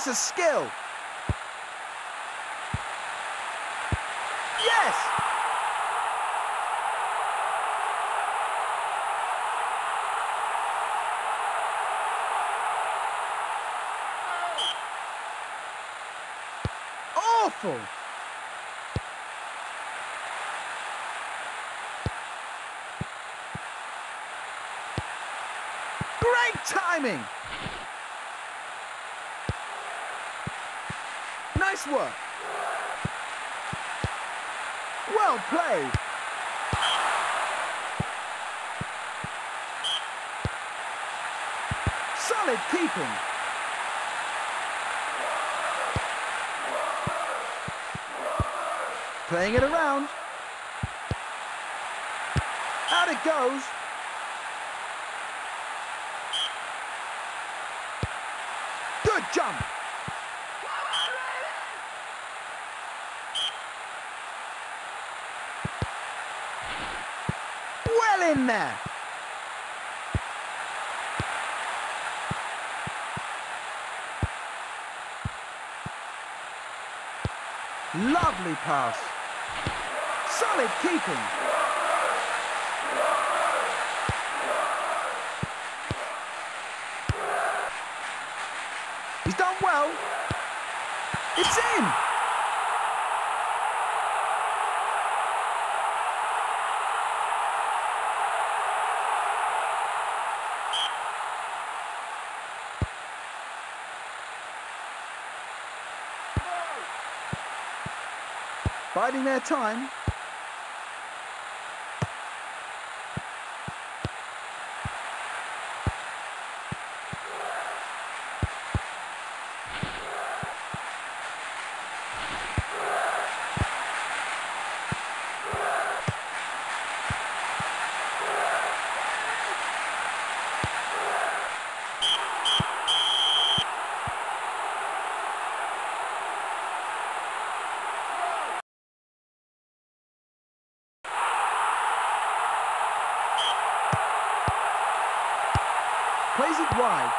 piece of skill. Yes! Awful! Great timing! Nice work. Well played. Solid keeping. Playing it around. Out it goes. Good jump. Well in there. Lovely pass. Solid keeping. He's done well. It's in. Biding their time. Plays it wide.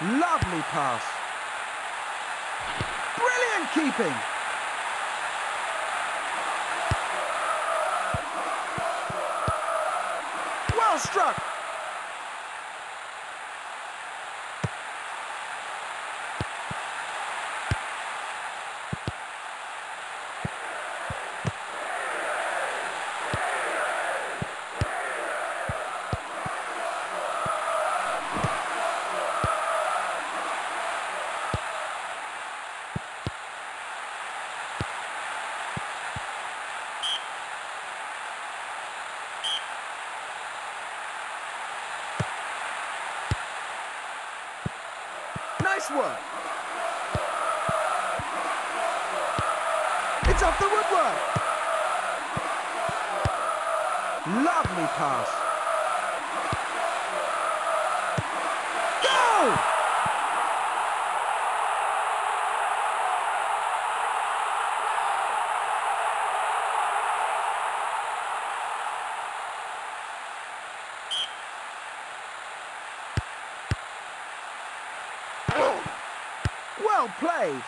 Lovely pass. Brilliant keeping. Well struck. Work. It's off the woodwork. Lovely pass. Well played.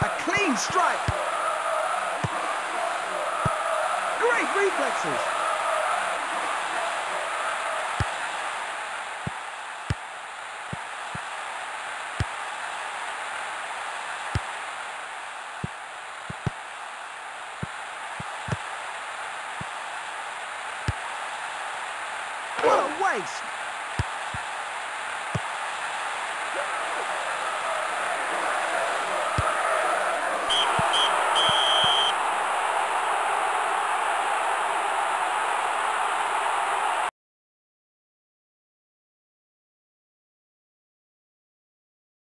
A clean strike. Great reflexes. Waste.